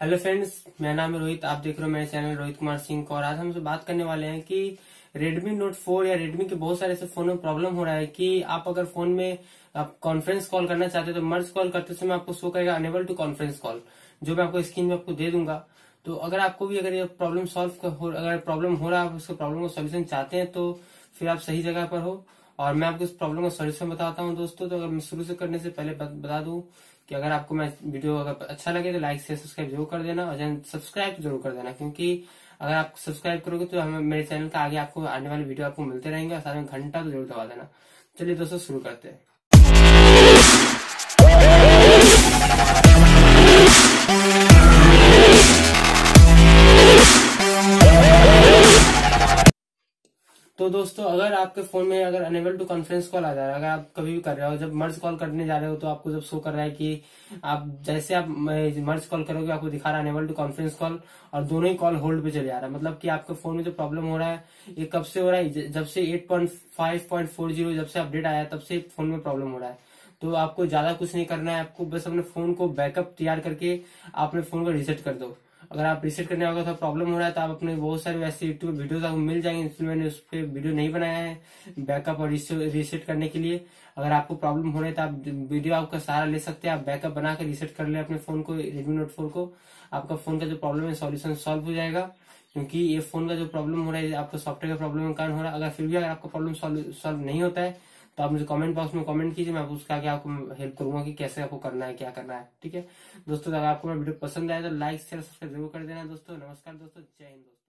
Hello friends, मेरा नाम है रोहित, आप देख रहे हो मेरे चैनल रोहित कुमार सिंह को। और आज हमसे बात करने वाले हैं कि Redmi Note 4 या Redmi के बहुत सारे ऐसे फ़ोन में प्रॉब्लम हो रहा है कि आप अगर फ़ोन में, आप कॉन्फ्रेंस कॉल करना चाहते हो तो मर्ज कॉल करते समय आपको शो करेगा अनेबल टू कॉन्फ्रेंस कॉल जो मैं आपको स्क्रीन में आपको दे दूँगा। तो अगर आपको भी अगर ये प्रॉब्लम सॉल्व अगर प्रॉब्लम हो रहा है, आप उसके प्रॉब्लम का सोल्यूशन चाहते हैं तो फिर आप सही जगह पर हो। और मैं आपको इस प्रॉब्लम का सोल्यूशन बताता हूँ दोस्तों तो अगर मैं शुरू से करने से पहले बता दू कि अगर आपको मैं वीडियो अगर अच्छा लगे तो लाइक शेयर सब्सक्राइब ज़रूर कर देना और सब्सक्राइब ज़रूर कर देना, क्योंकि अगर आप सब्सक्राइब करोगे तो हमें मेरे चैनल का आगे आपको आने वाले वीडियो आपको मिलते रहेंगे और साथ में घंटा तो ज़रूर दबा देना। चलिए दोस्तों, शुरू करते हैं। तो दोस्तों, अगर आपके फ़ोन में अगर अनेबल टू कॉन्फ्रेंस कॉल आ जा रहा है, अगर आप कभी भी कर रहे हो, जब मर्ज कॉल करने जा रहे हो तो आपको जब शो कर रहा है कि आप जैसे आप मर्ज कॉल करोगे, आपको दिखा रहा है अनेबल टू कॉन्फ्रेंस कॉल और दोनों ही कॉल होल्ड पे चले जा रहा है। मतलब कि आपके फ़ोन में जो प्रॉब्लम हो रहा है, ये कब से हो रहा है? जब से एट जब से अपडेट आया, तब से फ़ोन में प्रॉब्लम हो रहा है। तो आपको ज़्यादा कुछ नहीं करना है, आपको बस अपने फ़ोन को बैकअप तैयार करके अपने फ़ोन को रिसेट कर दो। अगर आप रिसेट करने होगा तो प्रॉब्लम हो रहा है तो आप अपने बहुत सारे वैसे यूट्यूब वीडियोस आपको मिल जाएँगे इसलिए मैंने उस पर वीडियो नहीं बनाया है बैकअप और रिसेट करने के लिए। अगर आपको प्रॉब्लम हो रहा है तो आप वीडियो आपका सहारा ले सकते हैं। आप बैकअप बना कर रिसेट कर ले अपने फ़ोन को रेडमी नोट फोर को। आपका फ़ोन का जो प्रॉब्लम है सॉल्यूशन सॉल्व हो जाएगा। क्योंकि ये फ़ोन का जो प्रॉब्लम हो रहा है, आपका सॉफ्टवेयर का प्रॉब्लम कारण हो रहा है। अगर फिर भी अगर आपका प्रॉब्लम सॉल्व नहीं होता है तो आप मुझे कमेंट बॉक्स में कमेंट कीजिए, मैं उसका आगे आपको हेल्प करूँगा कि कैसे आपको करना है, क्या करना है, ठीक है? दोस्तों, अगर आपको मेरा वीडियो पसंद आया तो लाइक शेयर सब्सक्राइब ज़रूर कर देना दोस्तों। नमस्कार दोस्तों, जय हिंद दोस्तों।